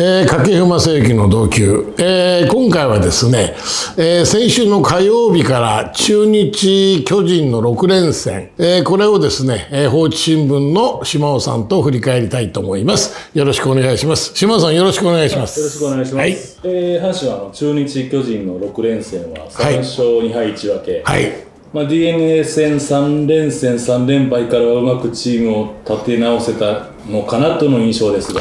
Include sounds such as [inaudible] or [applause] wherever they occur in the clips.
えー、掛布正幸の同級、えー、今回はですね、えー、先週の火曜日から中日巨人の6連戦、えー、これをですね、えー、放置新聞の島尾さんと振り返りたいと思います。よろしくお願いします。島尾さんよろしくお願いします。よろしくお願いします。はい、えー、阪神はあの中日巨人の6連戦は3勝2敗1分け。はい。まあ、DNA 戦3連戦3連敗からはうまくチームを立て直せたのかなとの印象ですが。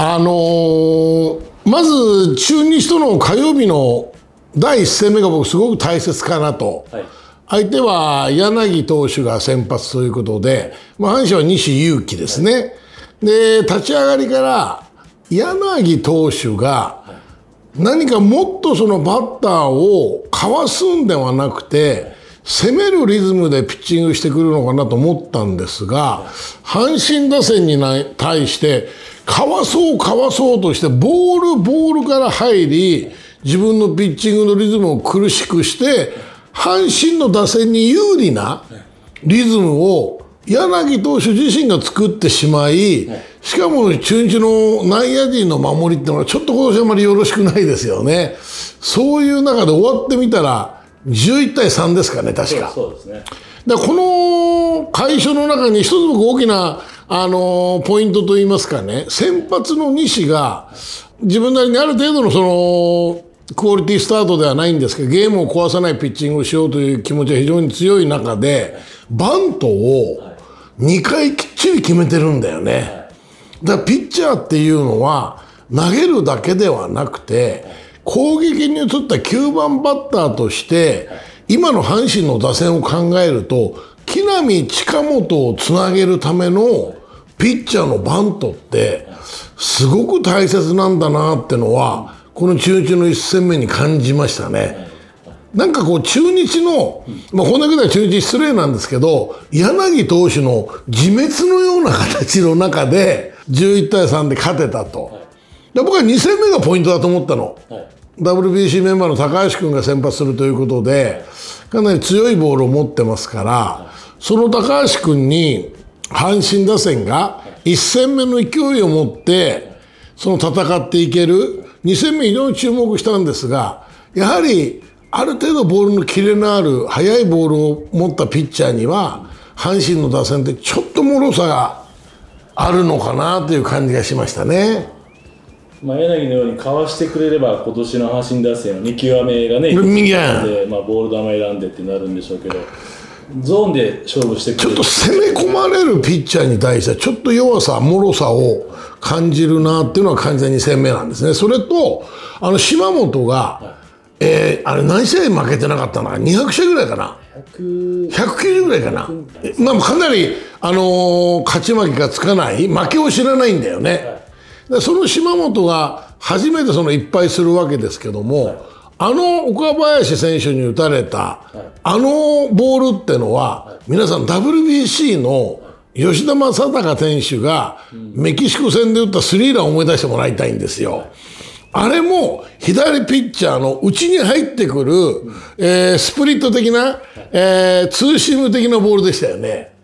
あのー、まず中日との火曜日の第1戦目が僕すごく大切かなと、はい、相手は柳投手が先発ということで、まあ、阪神は西勇輝ですね、はい、で立ち上がりから柳投手が何かもっとそのバッターをかわすんではなくて攻めるリズムでピッチングしてくるのかなと思ったんですが阪神打線に対してかわそうかわそうとしてボールボールから入り自分のピッチングのリズムを苦しくして阪神の打線に有利なリズムを柳投手自身が作ってしまいしかも中日の内野陣の守りってのはちょっと今年あまりよろしくないですよね。そういう中で終わってみたら11対3ですかね確か。そうですねでこの会所の中に一つ僕大きなあのポイントといいますかね先発の西が自分なりにある程度のそのクオリティスタートではないんですけどゲームを壊さないピッチングをしようという気持ちが非常に強い中でバントを2回きっちり決めてるんだよね。だからピッチャーっていうのは投げるだけではなくて攻撃に移った9番バッターとして今の阪神の打線を考えると木浪近本をつなげるためのピッチャーのバントってすごく大切なんだなってのはこの中日の1戦目に感じましたね。なんかこう中日の、まあ、こんだけでは中日失礼なんですけど柳投手の自滅のような形の中で11対3で勝てたと。で僕は2戦目がポイントだと思ったの。WBC メンバーの高橋君が先発するということでかなり強いボールを持ってますからその高橋君に阪神打線が1戦目の勢いを持ってその戦っていける2戦目非常に注目したんですがやはりある程度ボールのキレのある速いボールを持ったピッチャーには阪神の打線ってちょっと脆さがあるのかなという感じがしましたね。まあ、柳のようにかわしてくれれば今年の阪神打線の見極めがね右で、まあ、ボール球選んでってなるんでしょうけどゾーンで勝負してちょっと攻め込まれるピッチャーに対してはちょっと弱さ脆さを感じるなっていうのは完全に鮮明なんですねそれとあの島本が、はい、えー、あれ何試合負けてなかったのか200試合ぐらいかな190ぐらいかな、まあ、かなり、あのー、勝ち負けがつかない負けを知らないんだよね、はいでその島本が初めてそのいっぱいするわけですけども、はい、あの岡林選手に打たれた、はい、あのボールってのは、はい、皆さん WBC の吉田正尚選手がメキシコ戦で打ったスリーランを思い出してもらいたいんですよ。あれも左ピッチャーの内に入ってくる、えー、スプリット的な、えー、ツーシーム的なボールでしたよね。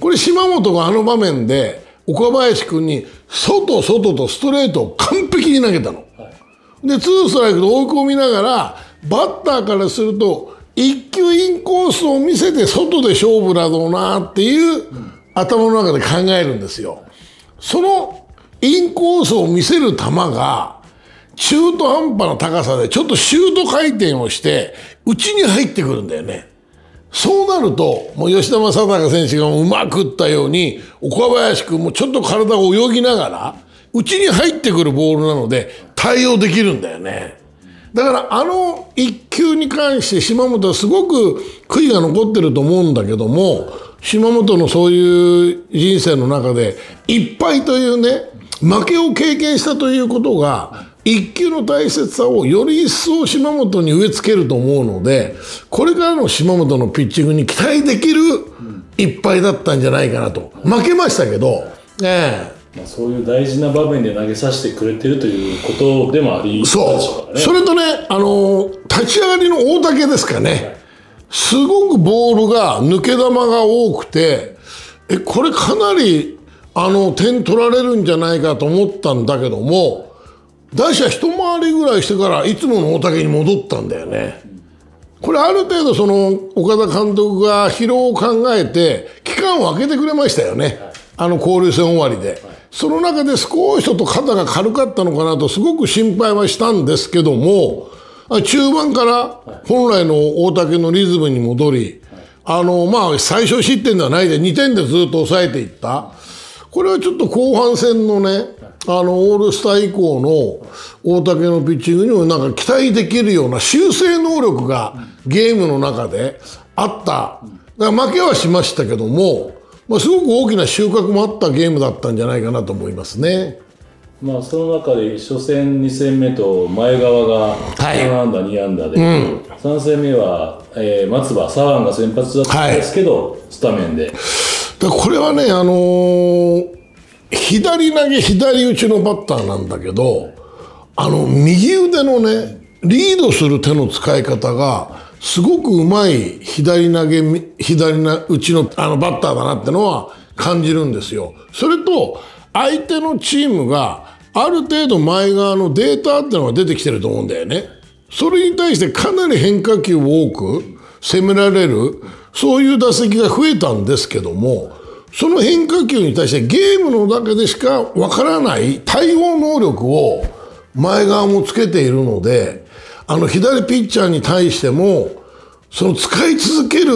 これ島本があの場面で岡林君に外外とストレートを完璧に投げたの。はい、でツーストライクで追い込みながらバッターからすると一球インコースを見せて外で勝負だろうなっていう、頭の中で考えるんですよ。そのインコースを見せる球が中途半端な高さでちょっとシュート回転をして内に入ってくるんだよね。そうなると、もう吉田正尚選手がうまく打ったように、岡林君もちょっと体を泳ぎながら、内に入ってくるボールなので対応できるんだよね。だからあの一球に関して島本はすごく悔いが残ってると思うんだけども、島本のそういう人生の中で、いっぱいというね、負けを経験したということが、一球の大切さをより一層島本に植え付けると思うのでこれからの島本のピッチングに期待できる一敗だったんじゃないかなと。負けましたけど、ええ。まあ、そういう大事な場面で投げさせてくれてるということでもありそう、ね、それとねあの立ち上がりの大竹ですかね、はい、すごくボールが抜け球が多くてえこれかなりあの点取られるんじゃないかと思ったんだけども打者一回りぐらいしてからいつもの大竹に戻ったんだよね。これある程度その岡田監督が疲労を考えて期間を空けてくれましたよね、あの交流戦終わりで、その中で少しちょっと肩が軽かったのかなとすごく心配はしたんですけども中盤から本来の大竹のリズムに戻り、あのまあ最初失点ではないで2点でずっと抑えていった。これはちょっと後半戦のねあのオールスター以降の大竹のピッチングにもなんか期待できるような修正能力がゲームの中であっただから負けはしましたけども、まあ、すごく大きな収穫もあったゲームだったんじゃないかなと思いますね。まあ、その中で初戦、2戦目と前川が3安打、2安打で、うん、3戦目は、えー、松葉、左腕が先発だったんですけど、はい、スタメンで。これはね、あのー左投げ左打ちのバッターなんだけどあの右腕のねリードする手の使い方がすごくうまい左投げ左打ちのあのバッターだなってのは感じるんですよ。それと相手のチームがある程度前側のデータってのが出てきてると思うんだよね。それに対してかなり変化球を多く攻められるそういう打席が増えたんですけどもその変化球に対してゲームの中でしかわからない対応能力を前側もつけているのであの左ピッチャーに対してもその使い続ける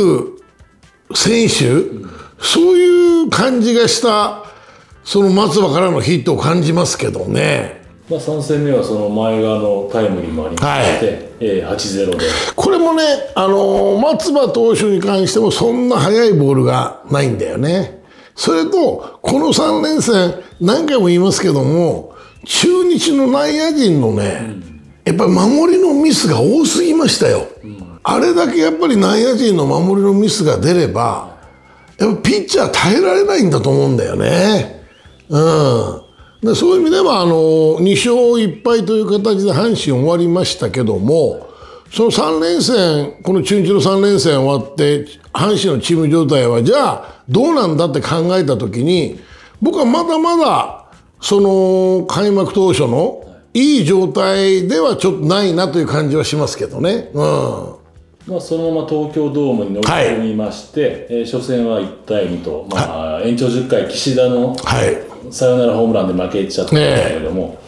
選手そういう感じがしたその松葉からのヒットを感じますけどね。まあ、3戦目はその前側のタイムリーもありまして、はいえー、8-0でこれもね、あのー、松葉投手に関してもそんな速いボールがないんだよね。それと、この3連戦、何回も言いますけども、中日の内野陣のね、やっぱり守りのミスが多すぎましたよ。あれだけやっぱり内野陣の守りのミスが出れば、やっぱピッチャー耐えられないんだと思うんだよね。うん。でそういう意味では、あの、2勝1敗という形で阪神終わりましたけども、その3連戦、この中日の3連戦終わって、阪神のチーム状態は、じゃあ、どうなんだって考えた時に僕はまだまだその開幕当初のいい状態ではちょっとないなという感じはしますけどね。うん。まあ、そのまま東京ドームに乗り込みまして、はい、えー、初戦は1対2と、まあ、はい、延長10回岸田のサヨナラホームランで負けちゃったんですけれども、ね、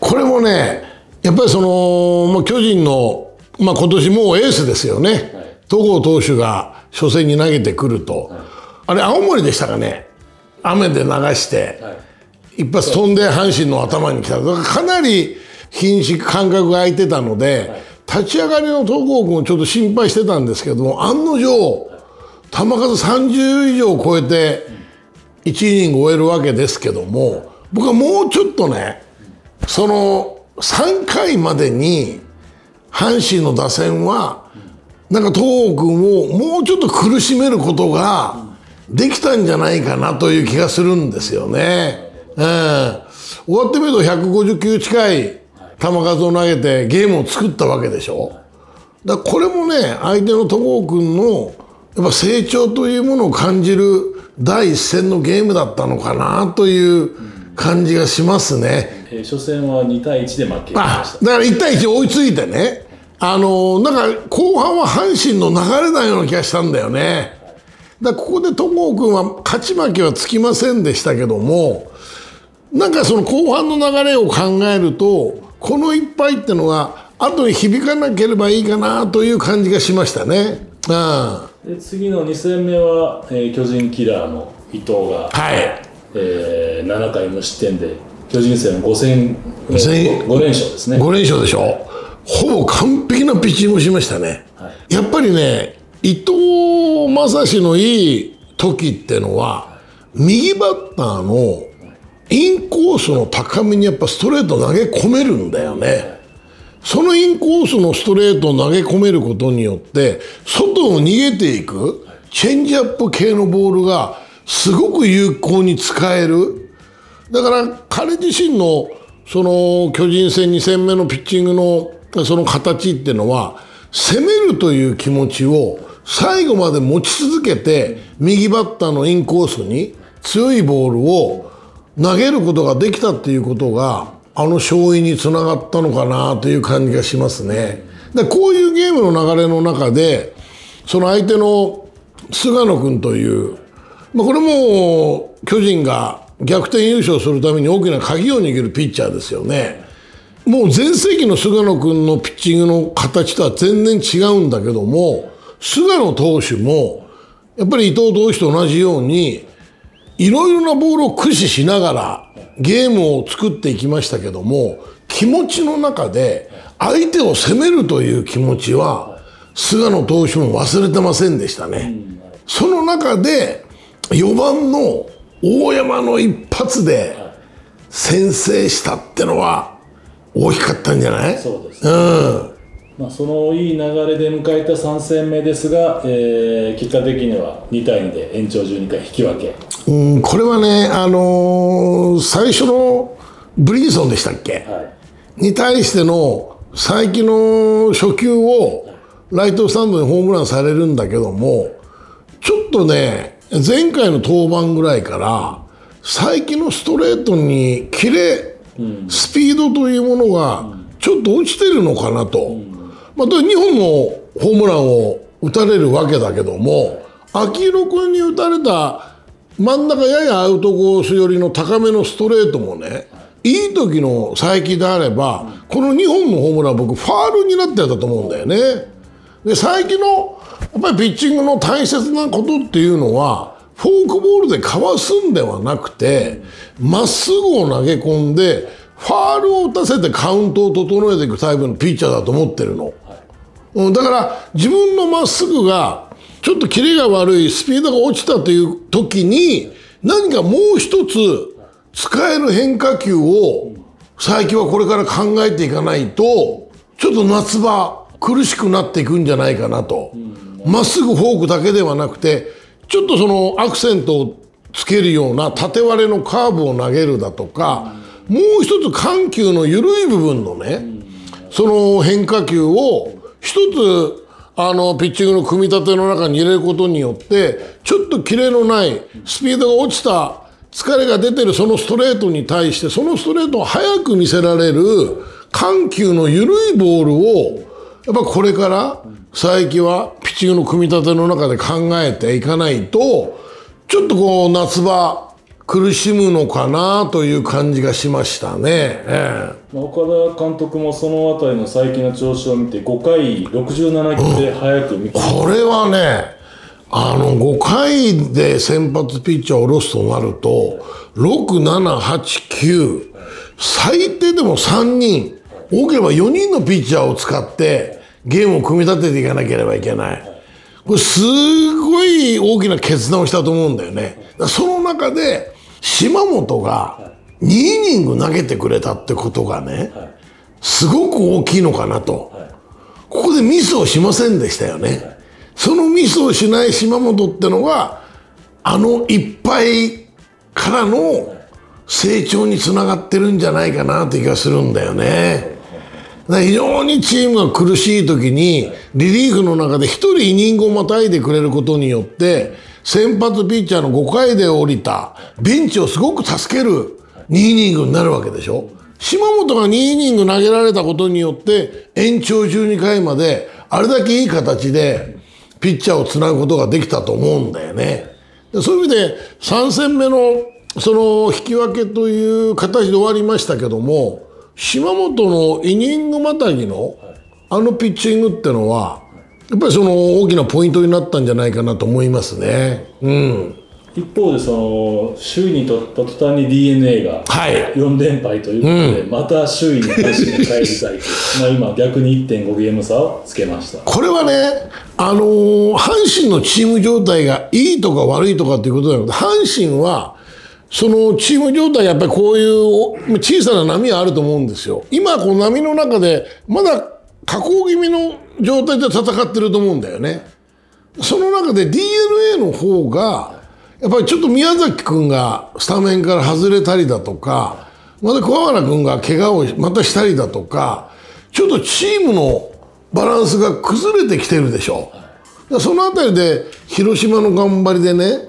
これもねやっぱりその、まあ、巨人の、まあ、今年もうエースですよね、はい、戸郷投手が初戦に投げてくると。あれ青森でしたかね。雨で流して、はい、一発飛んで阪神の頭に来た。かなり品種感覚が空いてたので、はい、立ち上がりの東郷君をちょっと心配してたんですけども案の定球数30以上超えて1イニング終えるわけですけども僕はもうちょっとねその3回までに阪神の打線はなんか東郷君をもうちょっと苦しめることができたんじゃないかなという気がするんですよね。うん、終わってみると150球近い球数を投げてゲームを作ったわけでしょ。だこれもね相手の戸郷君のやっぱ成長というものを感じる第一戦のゲームだったのかなという感じがしますね。えー、初戦は2対1で負けました。だから1対1追いついてねあのなんか後半は阪神の流れないような気がしたんだよね。だここで戸郷君は勝ち負けはつきませんでしたけどもなんかその後半の流れを考えるとこの一敗っていうのが後に響かなければいいかなという感じがしましたね。で次の2戦目は、えー、巨人キラーの伊藤が、はい。えー、7回無失点で巨人戦5戦 5, 5連勝ですね。5連勝でしょほぼ完璧なピッチングをしましたね、はい、やっぱりね伊藤正史のいい時ってのは右バッターのインコースの高めにやっぱストレート投げ込めるんだよね。そのインコースのストレートを投げ込めることによって外を逃げていくチェンジアップ系のボールがすごく有効に使える。だから彼自身のその巨人戦2戦目のピッチングのその形っていうのは攻めるという気持ちを最後まで持ち続けて右バッターのインコースに強いボールを投げることができたっていうことがあの勝因につながったのかなという感じがしますね。でこういうゲームの流れの中でその相手の菅野君という、まあ、これも巨人が逆転優勝するために大きな鍵を握るピッチャーですよね。もう全盛期の菅野君のピッチングの形とは全然違うんだけども菅野投手もやっぱり伊藤投手と同じようにいろいろなボールを駆使しながらゲームを作っていきましたけども気持ちの中で相手を攻めるという気持ちは菅野投手も忘れてませんでしたね。その中で4番の大山の一発で先制したってのは大きかったんじゃない？そうです、ね、うん。まあ、そのいい流れで迎えた3戦目ですが、えー、結果的には2対2で延長12回引き分け。うんこれはね、あのー、最初のブリンソンでしたっけ、はい、に対しての佐伯の初球をライトスタンドにホームランされるんだけどもちょっとね前回の登板ぐらいから佐伯のストレートにキレ、うん、スピードというものがちょっと落ちてるのかなと。うんまあ、2本のホームランを打たれるわけだけども秋広君に打たれた真ん中ややアウトコース寄りの高めのストレートもねいい時の佐伯であればこの2本のホームラン僕ファールになってたと思うんだよね。で佐伯のやっぱりピッチングの大切なことっていうのはフォークボールでかわすんではなくてまっすぐを投げ込んでファールを打たせてカウントを整えていくタイプのピッチャーだと思ってるの。うん、だから自分のまっすぐがちょっとキレが悪いスピードが落ちたという時に何かもう一つ使える変化球を最近はこれから考えていかないとちょっと夏場苦しくなっていくんじゃないかなと。まっすぐフォークだけではなくてちょっとそのアクセントをつけるような縦割れのカーブを投げるだとかもう一つ緩急の緩い部分のねその変化球を一つあのピッチングの組み立ての中に入れることによってちょっとキレのないスピードが落ちた疲れが出てるそのストレートに対してそのストレートを速く見せられる緩急の緩いボールをやっぱこれから佐伯はピッチングの組み立ての中で考えていかないとちょっとこう夏場苦しむのかなという感じがしましたね、ええ、岡田監督もその辺りの最近の調子を見て5回67球で早く見込これはねあの5回で先発ピッチャーを下ろすとなると6789最低でも3人多ければ4人のピッチャーを使ってゲームを組み立てていかなければいけない。これすごい大きな決断をしたと思うんだよね。その中で島本が2イニング投げてくれたってことがね、すごく大きいのかなと。ここでミスをしませんでしたよね。そのミスをしない島本ってのが、あのいっぱいからの成長につながってるんじゃないかなって気がするんだよね。非常にチームが苦しい時にリリーフの中で1人イニングをまたいでくれることによって先発ピッチャーの5回で降りたベンチをすごく助ける2イニングになるわけでしょ島本が2イニング投げられたことによって延長12回まであれだけいい形でピッチャーをつなぐことができたと思うんだよね。そういう意味で3戦目のその引き分けという形で終わりましたけども島本のイニングまたぎのあのピッチングってのはやっぱりその大きなポイントになったんじゃないかなと思いますね。うん。一方でその首位に取った途端に d n a が4連敗ということで、はい、また首位に阪神が返り咲いて [laughs] まあ今逆に1.5ゲーム差をつけました。これはねあのー、阪神のチーム状態がいいとか悪いとかっていうことじゃなくて阪神はそのチーム状態やっぱりこういう小さな波はあると思うんですよ今この波の中でまだ下降気味の状態で戦ってると思うんだよね。その中で d n a の方がやっぱりちょっと宮崎君がスタメンから外れたりだとかまた桑原君が怪我をまたしたりだとかちょっとチームのバランスが崩れてきてるでしょ。その辺りで広島の頑張りでね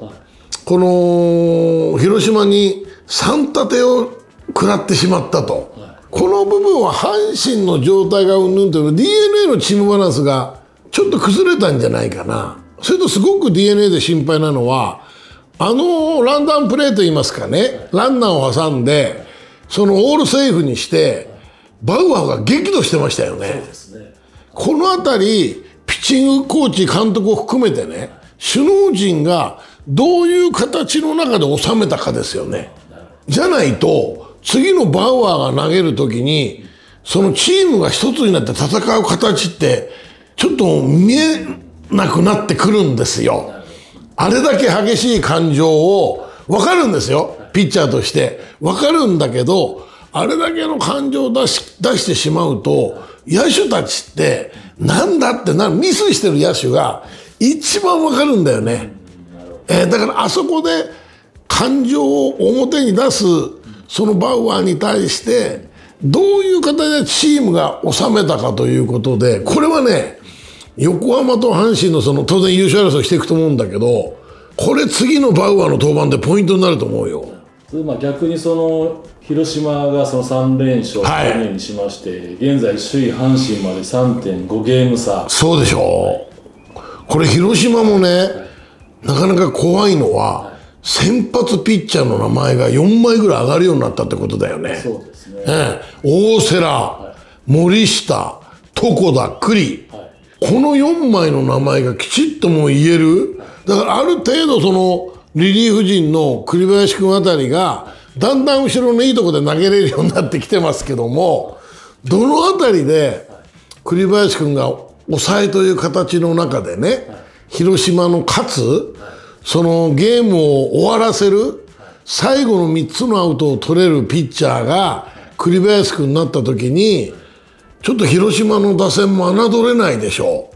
この広島に3立てを食らってしまったと。この部分は阪神の状態がうんぬんという d n a のチームバランスがちょっと崩れたんじゃないかなそれとすごく d n a で心配なのはあのランダムプレーといいますかねランナーを挟んでそのオールセーフにしてバウアーが激怒してましたよね。ねこの辺りピッチングコーチ監督を含めてね首脳陣がどういう形の中で収めたかですよね。じゃないと次のバウアーが投げる時にそのチームが一つになって戦う形ってちょっと見えなくなってくるんですよ。あれだけ激しい感情を分かるんですよピッチャーとして分かるんだけどあれだけの感情を出し出してしまうと野手たちってなんだってなミスしてる野手が一番分かるんだよね。えー、だからあそこで感情を表に出すそのバウアーに対してどういう形でチームが収めたかということでこれはね横浜と阪神のその当然優勝争いしていくと思うんだけどこれ次のバウアーの登板でポイントになると思うよ。まあ、逆にその広島がその3連勝去年にしまして、はい、現在首位阪神まで3.5ゲーム差。そうでしょう。これ広島もね、はい、なかなか怖いのは、はい、先発ピッチャーの名前が4枚ぐらい上がるようになったってことだよね。そうですね、え大瀬良、森下床田栗、この4枚の名前がきちっともう言える。だからある程度そのリリーフ陣の栗林君あたりがだんだん後ろのいいとこで投げれるようになってきてますけどもどの辺りで栗林君が抑えという形の中でね広島の勝つそのゲームを終わらせる最後の3つのアウトを取れるピッチャーが栗林君になった時にちょっと広島の打線も侮れないでしょ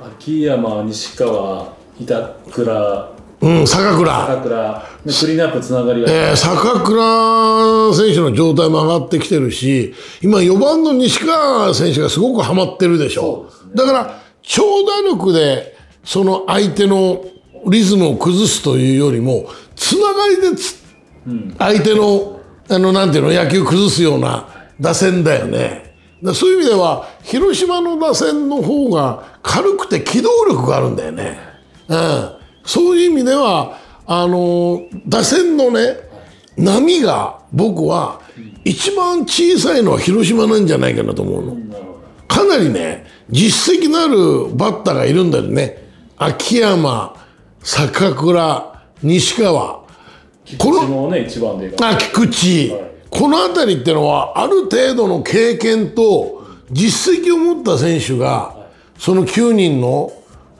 う。秋山西川板倉。うん坂倉。坂倉。クリーンアップつながりが、えー、坂倉選手の状態も上がってきてるし今4番の西川選手がすごくハマってるでしょう、ね、だから長打力でその相手のリズムを崩すというよりもつながりでつ相手のあのなんていうの野球崩すような打線だよね。そういう意味では広島の打線の方が軽くて機動力があるんだよね。うん、そういう意味ではあの打線のね波が僕は一番小さいのは広島なんじゃないかなと思うの。かなりね実績のあるバッターがいるんだよね。秋山坂倉西川。このね一番であ菊池、はい。この辺りっていうのはある程度の経験と実績を持った選手がその9人の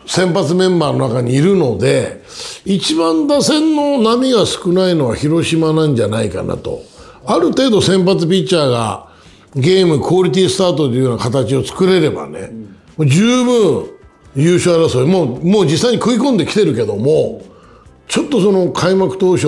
先発メンバーの中にいるので一番打線の波が少ないのは広島なんじゃないかなと。ある程度先発ピッチャーがゲームクオリティスタートというような形を作れればね、十分優勝争い。もうもう実際に食い込んできてるけどもちょっとその開幕当初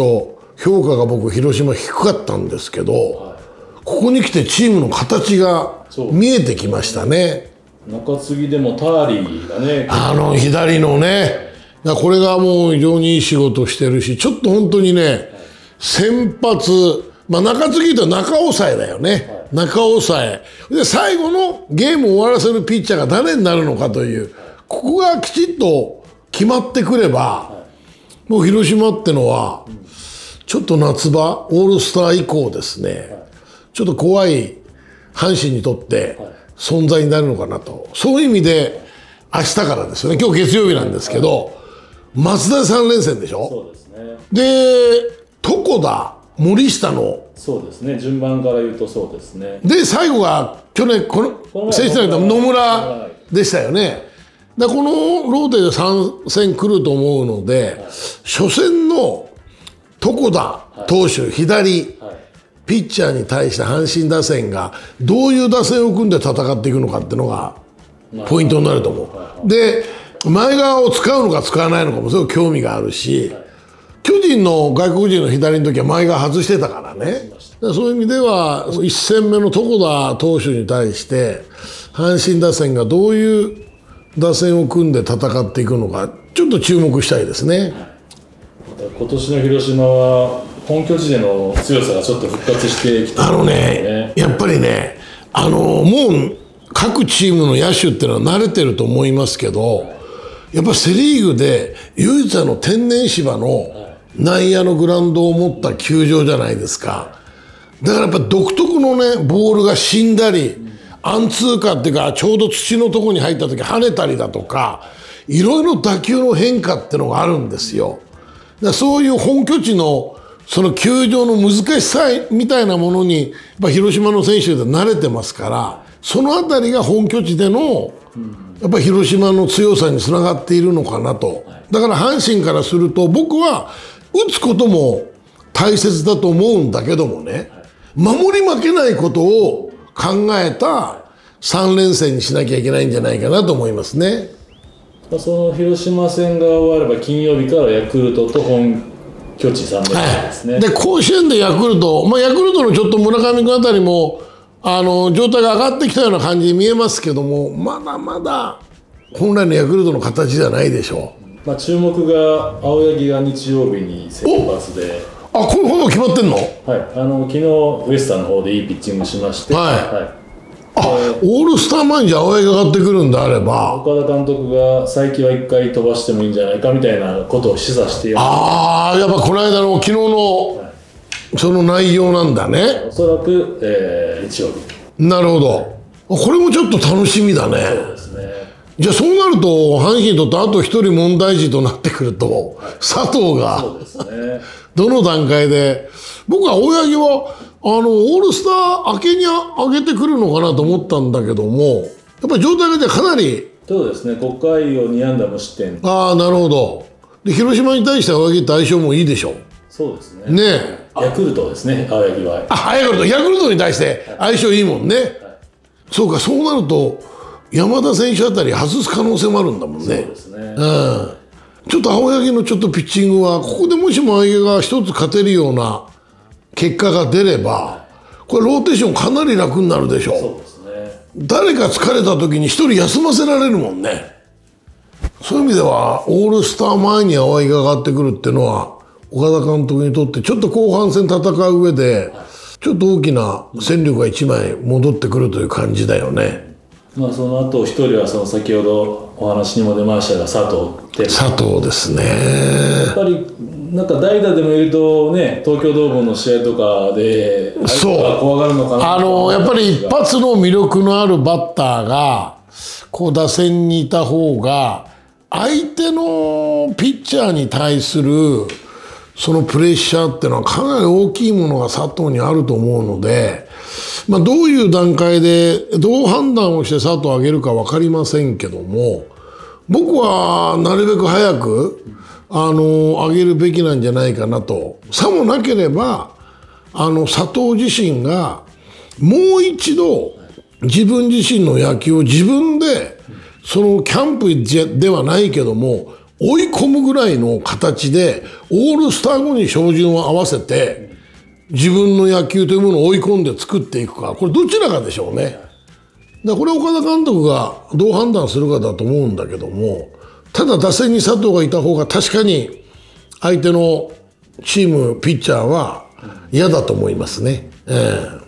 評価が僕広島低かったんですけど、はい、ここに来てチームの形が見えてきましたね。中継ぎでもターリーがねあの左のねこれがもう非常にいい仕事してるしちょっと本当にね先発まあ中継ぎと中抑えだよね、はい、中抑え。で最後のゲームを終わらせるピッチャーが誰になるのかというここがきちっと決まってくれば、はい、もう広島ってのは、うんちょっと夏場オールスター以降ですね、はい、ちょっと怖い阪神にとって存在になるのかなと。そういう意味で明日からですよね。今日月曜日なんですけど、はい、松田3連戦でしょ？そうですね。で床田森下の。そうですね。順番から言うとそうですね。で最後が去年この選手の野村でしたよね、でこのローテで3戦来ると思うので、はい、初戦の床田投手、左、ピッチャーに対して阪神打線がどういう打線を組んで戦っていくのかっていうのがポイントになると思う。で前側を使うのか使わないのかもすごく興味があるし、巨人の外国人の左の時は前側外してたからね。そういう意味では1戦目の床田投手に対して阪神打線がどういう打線を組んで戦っていくのかちょっと注目したいですね。今年の広島は本拠地での強さがちょっと復活してきて、ね、あのね、やっぱりね、あのもう各チームの野手っていうのは慣れてると思いますけど、やっぱセ・リーグで唯一の天然芝の内野のグラウンドを持った球場じゃないですか。だからやっぱ独特のね、ボールが死んだり、アンツーカーっていうか、ちょうど土のとこに入った時跳ねたりだとか、いろいろ打球の変化ってのがあるんですよ。だそういう本拠地のその球場の難しさみたいなものに、やっぱ広島の選手で慣れてますから、その辺りが本拠地での、やっぱ広島の強さにつながっているのかなと。だから阪神からすると、僕は打つことも大切だと思うんだけどもね、守り負けないことを考えた3連戦にしなきゃいけないんじゃないかなと思いますね。その広島戦が終われば金曜日からヤクルトと本拠地3連戦ですね、はい、で甲子園でヤクルト、まあ、ヤクルトのちょっと村上君あたりもあの状態が上がってきたような感じに見えますけどもまだまだ本来のヤクルトの形じゃないでしょう、まあ、注目が青柳が日曜日に先発であこの方決まってんの？はい。あの昨日ウエスタンの方でいいピッチングしまして。はい、はい。あオールスター前に青柳が上がってくるんであれば。岡田監督が再起は1回飛ばしてもいいんじゃないかみたいなことを示唆してああやっぱこの間の昨日の、はい、その内容なんだね。おそらく、えー、日曜日。なるほど。これもちょっと楽しみだね。そうですね。じゃあそうなると阪神にとってあと一人問題児となってくると、佐藤が、ね、どの段階で僕は青柳はあのオールスター明けに上げてくるのかなと思ったんだけどもやっぱり状態がじゃかなりそうですね。国会を2安打無失点。ああなるほど。で広島に対して青柳って相性もいいでしょそうですね。ね。ヤクルトですね青柳は。あヤクルトヤクルトに対して相性いいもんね、はい、そうかそうなると山田選手あたり外す可能性もあるんだもんね。そうですね。うんちょっと青柳のちょっとピッチングはここでもしも青柳が一つ勝てるような結果が出ればこれローテーションかなり楽になるでしょそうですね誰か疲れた時に一人休ませられるもんねそういう意味ではオールスター前に青柳が上がってくるっていうのは岡田監督にとってちょっと後半戦戦う上でちょっと大きな戦力が1枚戻ってくるという感じだよね。まあその後一人はその先ほどお話にも出ましたが佐藤佐藤ですね。やっぱりなんか代打でもいるとね東京ドームの試合とかでそう。怖がるのかな。あのやっぱり一発の魅力のあるバッターがこう打線にいた方が相手のピッチャーに対するそのプレッシャーっていうのはかなり大きいものが佐藤にあると思うので、まあ、どういう段階でどう判断をして佐藤を上げるか分かりませんけども僕はなるべく早くあの上げるべきなんじゃないかなと。さもなければあの佐藤自身がもう一度自分自身の野球を自分でそのキャンプではないけども追い込むぐらいの形でオールスター後に照準を合わせて自分の野球というものを追い込んで作っていくかこれどちらかでしょうね。だこれ岡田監督がどう判断するかだと思うんだけどもただ打線に佐藤がいた方が確かに相手のチームピッチャーは嫌だと思いますね。えー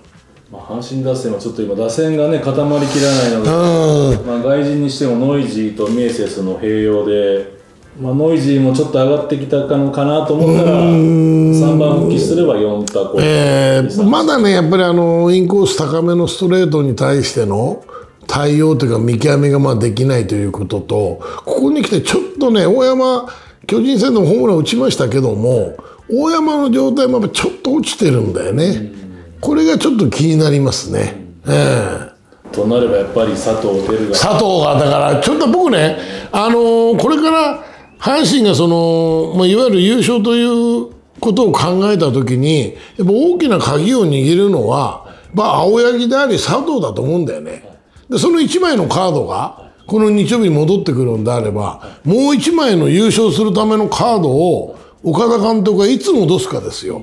まあ、阪神打線はちょっと今打線がね固まりきらないので、まあ、外人にしてもノイジーとミエセスの併用でまあ、ノイジーもちょっと上がってきたのかなと思ったら3番復帰すれば4タコ、えー、まだねやっぱりあのインコース高めのストレートに対しての対応というか見極めがまあできないということとここに来てちょっとね大山巨人戦でもホームラン打ちましたけども大山の状態もちょっと落ちてるんだよね。これがちょっと気になりますね。えーとなればやっぱり佐藤輝が。佐藤がだからちょっと僕ねあのー、これから阪神がその、まあ、いわゆる優勝ということを考えた時にやっぱ大きな鍵を握るのは、まあ、青柳であり佐藤だと思うんだよね。でその1枚のカードがこの日曜日に戻ってくるんであればもう1枚の優勝するためのカードを岡田監督がいつ戻すかですよ。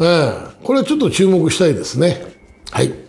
ええ、これはちょっと注目したいですね。はい